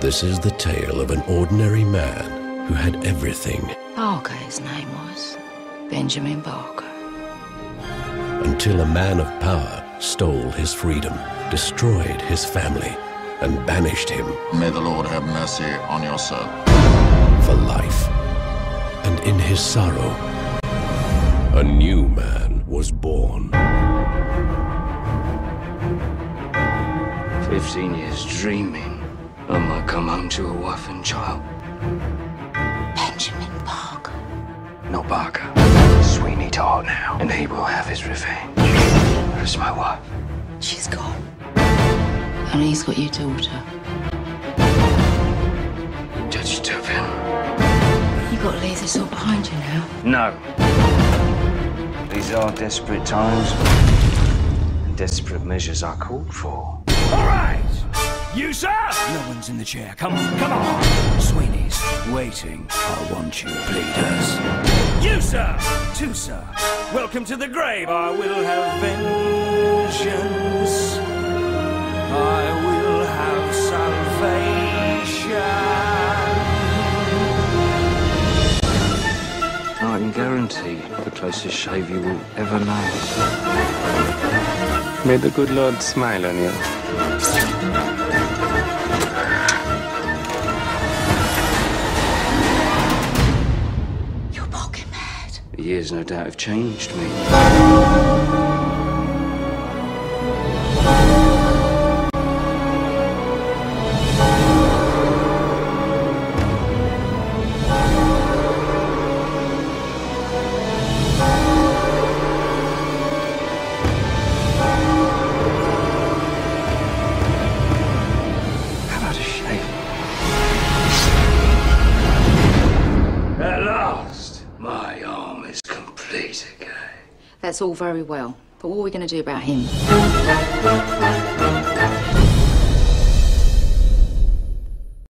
This is the tale of an ordinary man who had everything Barker, his name was. Benjamin Barker. until a man of power stole his freedom, destroyed his family, and banished him May the Lord have mercy on your soul. for life. And in his sorrow, a new man was born. Fifteen years dreaming I might to a wife and child. Benjamin Barker. Not Barker. Sweeney Todd now. And he will have his revenge. Where's my wife? She's gone. And he's got your daughter. Judge Turpin. You got to leave this all behind you now. No. These are desperate times. And desperate measures are called for. All right! You, sir? No one's in the chair. Come on, come on. Sweeney's waiting. I want you, bleeders. You, sir? Too, sir. Welcome to the grave. I will have vengeance. I will have salvation. I can guarantee the closest shave you will ever know. May the good Lord smile on you. The years, no doubt, have changed me. How about a shave? At last, my That's all very well. But what are we going to do about him?